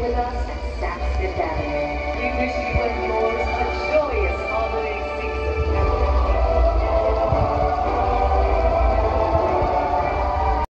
with us at stack Valley.